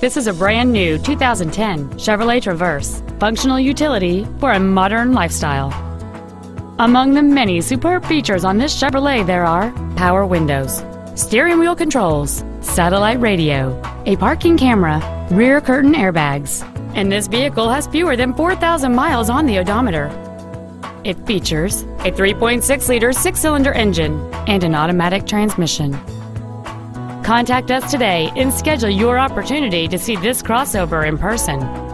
This is a brand new 2010 Chevrolet Traverse, functional utility for a modern lifestyle. Among the many superb features on this Chevrolet there are power windows, steering wheel controls, satellite radio, a parking camera, rear curtain airbags, and this vehicle has fewer than 4,000 miles on the odometer. It features a 3.6-liter six-cylinder engine and an automatic transmission. Contact us today and schedule your opportunity to see this crossover in person.